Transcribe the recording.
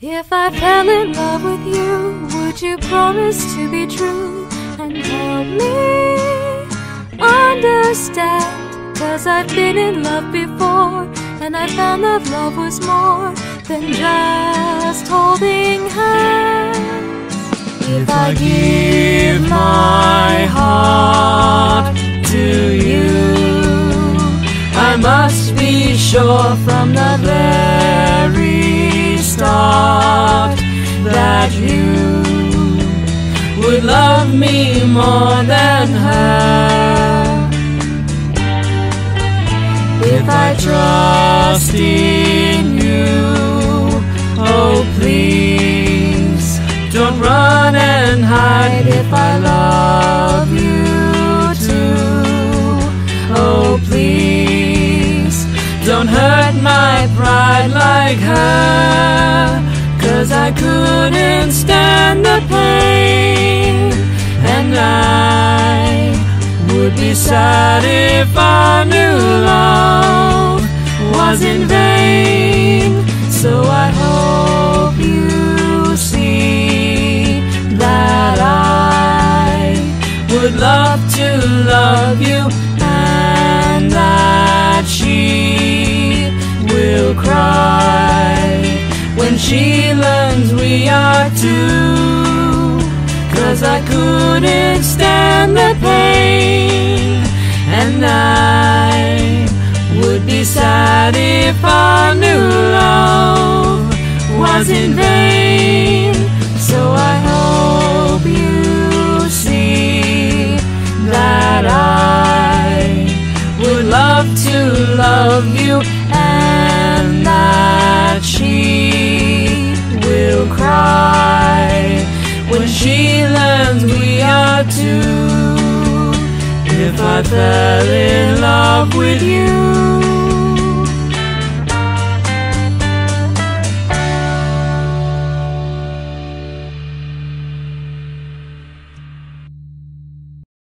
If I fell in love with you, would you promise to be true and help me understand? Cause I've been in love before, and I found that love was more than just holding hands. If I give my heart to you, I must be sure from the very start that you would love me more than her. If I trust in you, oh please don't run and hide if I love don't my pride like her. Cause I couldn't stand the pain. And I would be sad if I knew love was in vain. So I hope you see that I would love to love you she learns we are two. Cause I couldn't stand the pain, and I would be sad if I knew love was in vain. So I hope you see that I would love to love you she learns we are two. If I fell in love with you,